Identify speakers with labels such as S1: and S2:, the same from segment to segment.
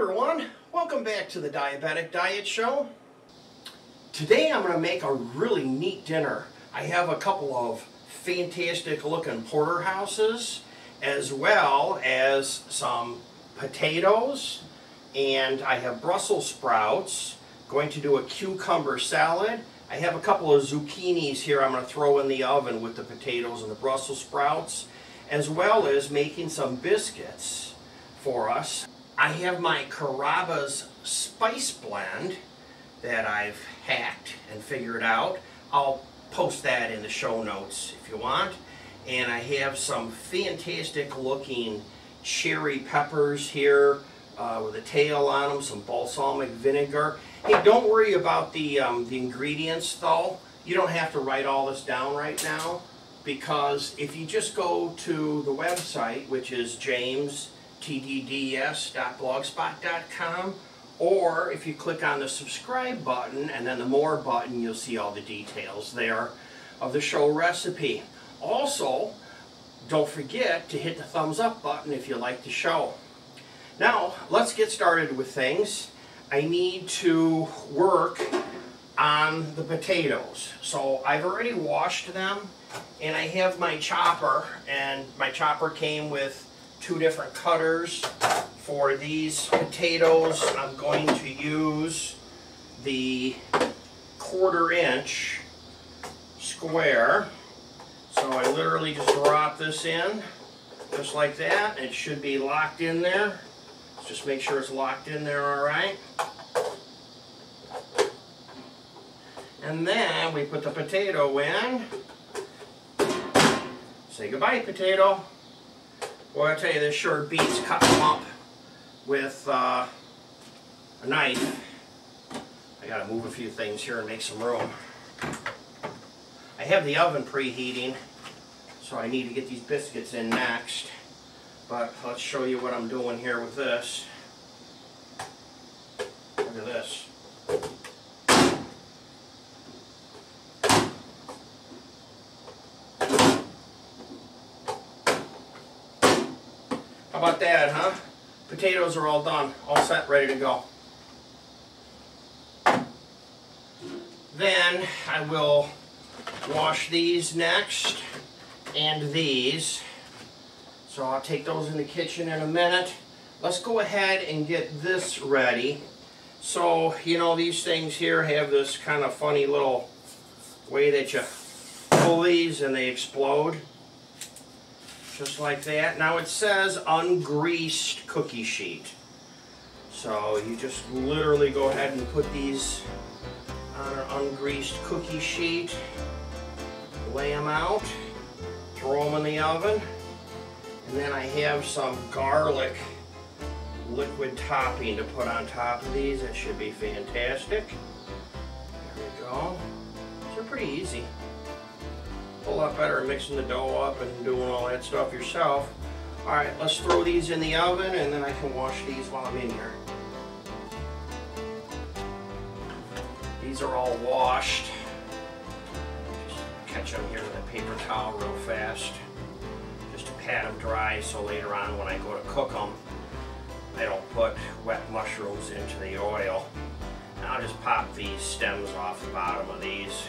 S1: everyone, welcome back to the Diabetic Diet Show. Today I'm going to make a really neat dinner. I have a couple of fantastic looking porterhouses as well as some potatoes and I have Brussels sprouts, going to do a cucumber salad. I have a couple of zucchinis here I'm going to throw in the oven with the potatoes and the Brussels sprouts as well as making some biscuits for us. I have my Carrabba's spice blend that I've hacked and figured out. I'll post that in the show notes if you want. And I have some fantastic looking cherry peppers here uh, with a tail on them, some balsamic vinegar. Hey, don't worry about the, um, the ingredients though. You don't have to write all this down right now because if you just go to the website, which is James tdds.blogspot.com or if you click on the subscribe button and then the more button you'll see all the details there of the show recipe. Also don't forget to hit the thumbs up button if you like the show. Now let's get started with things. I need to work on the potatoes. So I've already washed them and I have my chopper and my chopper came with two different cutters. For these potatoes, I'm going to use the quarter inch square. So I literally just drop this in, just like that. It should be locked in there. Just make sure it's locked in there all right. And then we put the potato in. Say goodbye, potato. Boy, I tell you, this sure beats cutting them up with uh, a knife. I gotta move a few things here and make some room. I have the oven preheating, so I need to get these biscuits in next. But let's show you what I'm doing here with this. Look at this. How about that, huh? Potatoes are all done, all set, ready to go. Then I will wash these next and these. So I'll take those in the kitchen in a minute. Let's go ahead and get this ready. So, you know, these things here have this kind of funny little way that you pull these and they explode just like that. Now it says ungreased cookie sheet. So you just literally go ahead and put these on an ungreased cookie sheet, lay them out, throw them in the oven, and then I have some garlic liquid topping to put on top of these. It should be fantastic. There we go. These are pretty easy a lot better mixing the dough up and doing all that stuff yourself. Alright, let's throw these in the oven and then I can wash these while I'm in here. These are all washed. Just catch them here with a paper towel real fast. Just to pat them dry so later on when I go to cook them, I don't put wet mushrooms into the oil. Now I'll just pop these stems off the bottom of these.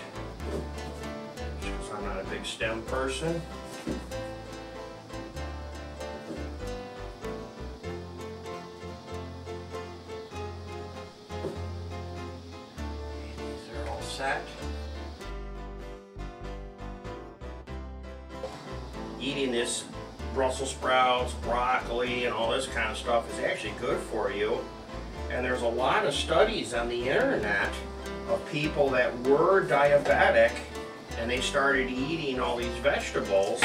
S1: I'm not a big stem person. These are all set. Eating this Brussels sprouts, broccoli, and all this kind of stuff is actually good for you. And there's a lot of studies on the internet of people that were diabetic and they started eating all these vegetables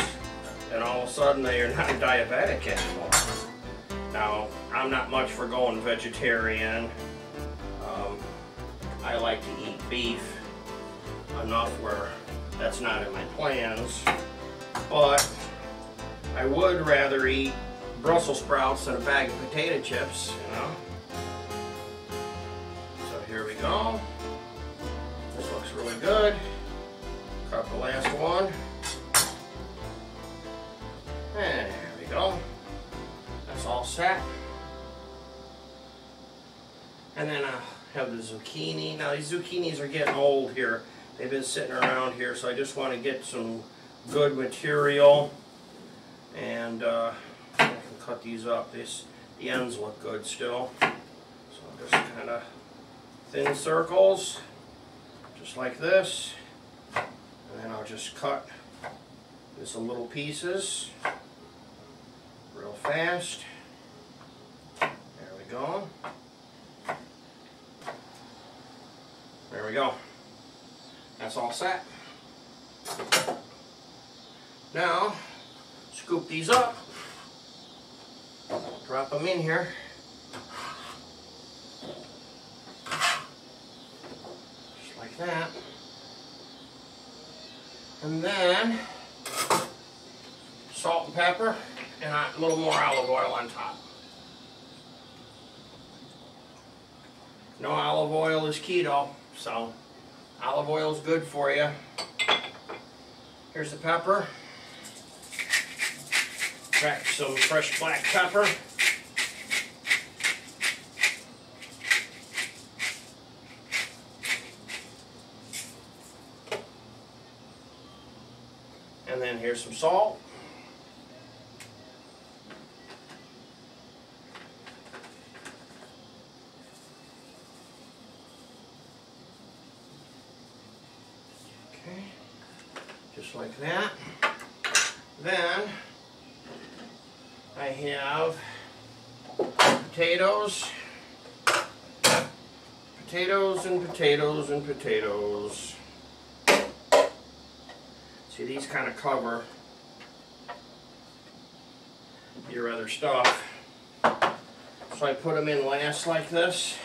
S1: and all of a sudden they are not diabetic anymore. Now, I'm not much for going vegetarian. Um, I like to eat beef enough where that's not in my plans. But I would rather eat Brussels sprouts than a bag of potato chips, you know. So here we go. This looks really good. One. And there we go. That's all set. And then I have the zucchini. Now these zucchinis are getting old here. They've been sitting around here, so I just want to get some good material. And uh, I can cut these up. This, the ends look good still. So just kind of thin circles, just like this. I'll just cut this into little pieces real fast. There we go. There we go. That's all set. Now, scoop these up, drop them in here. Just like that. And then, salt and pepper, and a little more olive oil on top. No olive oil is keto, so olive oil is good for you. Here's the pepper. Crack some fresh black pepper. And here's some salt. Okay, just like that. Then I have potatoes, potatoes and potatoes and potatoes. See, these kind of cover your other stuff. So I put them in last like this.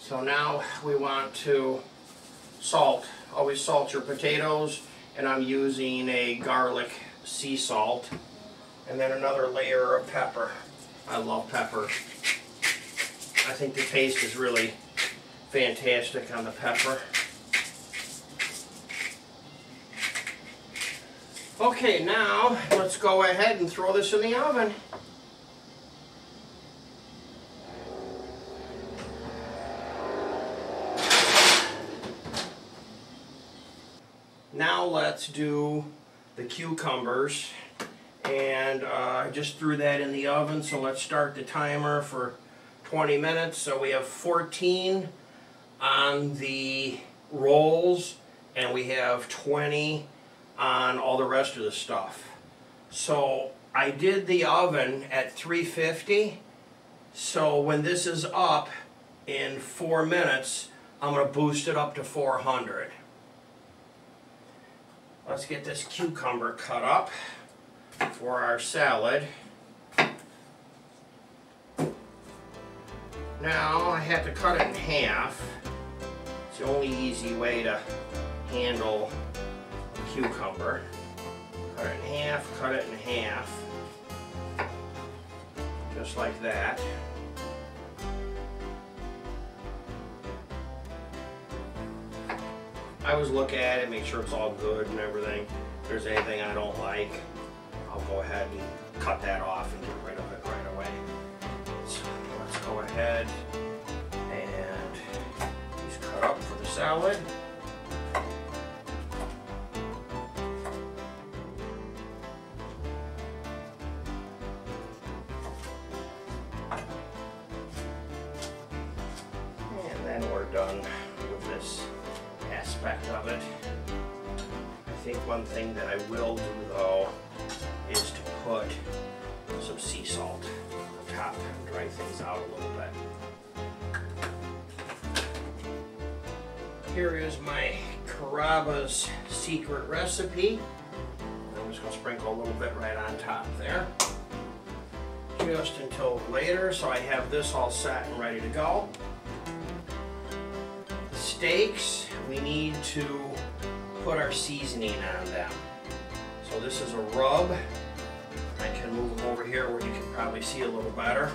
S1: So now we want to salt. Always salt your potatoes and I'm using a garlic sea salt and then another layer of pepper. I love pepper. I think the taste is really fantastic on the pepper. Okay, now let's go ahead and throw this in the oven. Now let's do the cucumbers and uh, I just threw that in the oven so let's start the timer for 20 minutes so we have 14 on the rolls and we have 20 on all the rest of the stuff so I did the oven at 350 so when this is up in four minutes I'm going to boost it up to 400 Let's get this cucumber cut up for our salad. Now I have to cut it in half. It's the only easy way to handle cucumber. Cut it in half, cut it in half. Just like that. I always look at it, make sure it's all good and everything. If there's anything I don't like, I'll go ahead and cut that off and get rid of it right away. So let's go ahead and just cut up for the salad. And we're done with this aspect of it. I think one thing that I will do though is to put some sea salt on top and dry things out a little bit. Here is my Carrabba's secret recipe. I'm just going to sprinkle a little bit right on top there. Just until later, so I have this all set and ready to go steaks, we need to put our seasoning on them. So this is a rub. I can move them over here where you can probably see a little better.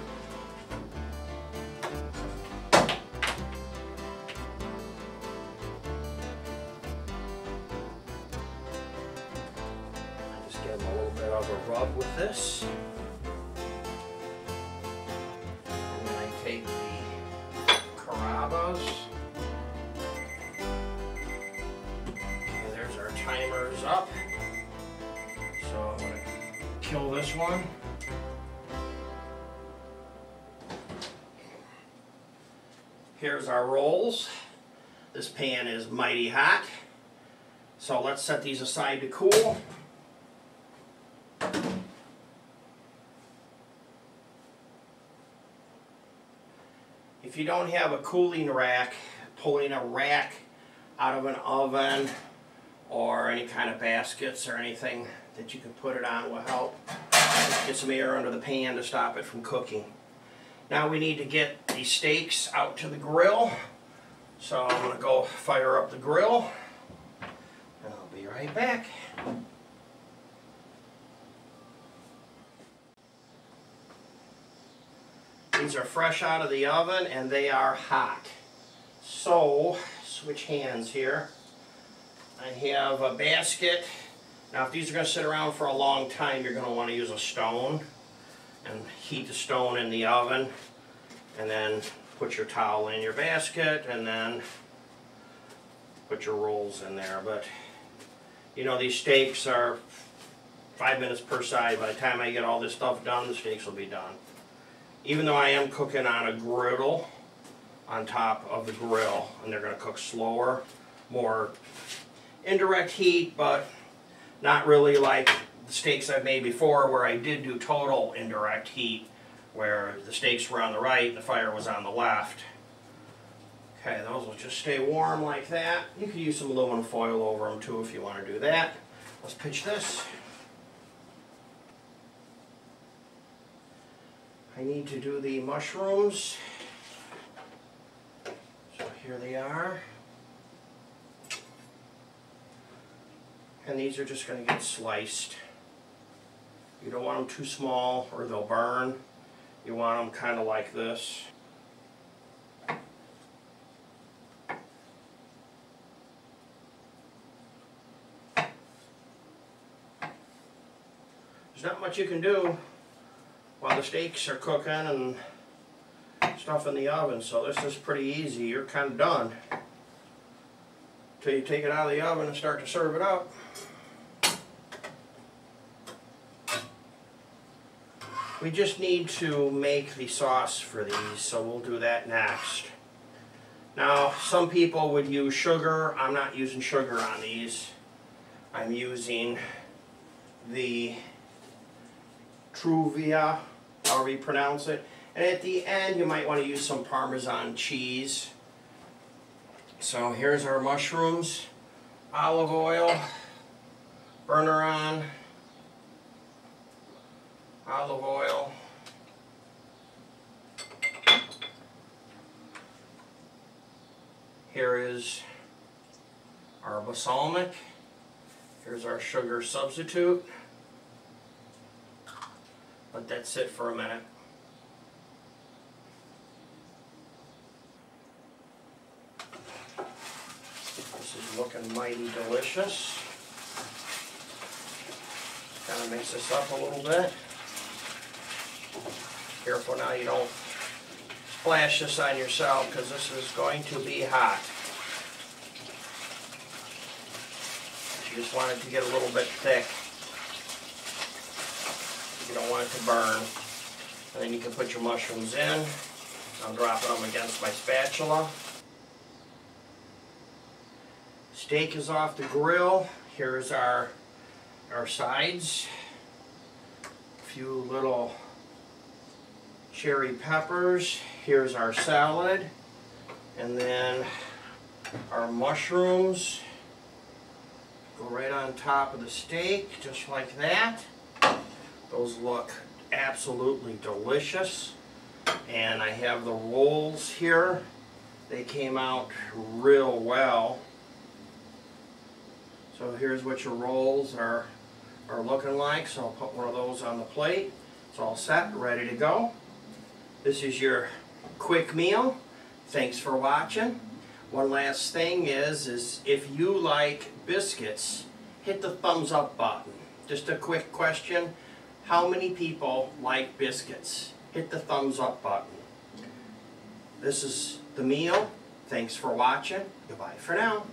S1: This one. Here's our rolls. This pan is mighty hot. So let's set these aside to cool. If you don't have a cooling rack, pulling a rack out of an oven or any kind of baskets or anything that you can put it on will help. Get some air under the pan to stop it from cooking. Now we need to get the steaks out to the grill. So I'm going to go fire up the grill. And I'll be right back. These are fresh out of the oven and they are hot. So, switch hands here. I have a basket. Now if these are going to sit around for a long time, you're going to want to use a stone and heat the stone in the oven and then put your towel in your basket and then put your rolls in there. But you know these steaks are five minutes per side. By the time I get all this stuff done, the steaks will be done. Even though I am cooking on a griddle on top of the grill and they're going to cook slower, more indirect heat, but not really like the steaks I've made before where I did do total indirect heat where the steaks were on the right, the fire was on the left. Okay, those will just stay warm like that. You could use some aluminum foil over them too if you want to do that. Let's pitch this. I need to do the mushrooms. So here they are. And these are just going to get sliced. You don't want them too small or they'll burn. You want them kind of like this. There's not much you can do while the steaks are cooking and stuff in the oven, so this is pretty easy. You're kind of done. Until you take it out of the oven and start to serve it up. We just need to make the sauce for these, so we'll do that next. Now, some people would use sugar. I'm not using sugar on these. I'm using the Truvia, however you pronounce it. And at the end, you might want to use some Parmesan cheese. So here's our mushrooms, olive oil, burner on, olive oil. Here is our balsamic. Here's our sugar substitute. Let that sit for a minute. This is looking mighty delicious. Kind of mix this up a little bit. Careful now you don't splash this on yourself because this is going to be hot. You just want it to get a little bit thick. You don't want it to burn. And then you can put your mushrooms in. I'm dropping them against my spatula. Steak is off the grill. Here's our, our sides. A few little cherry peppers. Here's our salad. And then our mushrooms go right on top of the steak, just like that. Those look absolutely delicious. And I have the rolls here. They came out real well. So here's what your rolls are, are looking like. So I'll put one of those on the plate. It's all set, ready to go. This is your quick meal. Thanks for watching. One last thing is, is if you like biscuits, hit the thumbs up button. Just a quick question. How many people like biscuits? Hit the thumbs up button. This is the meal. Thanks for watching. Goodbye for now.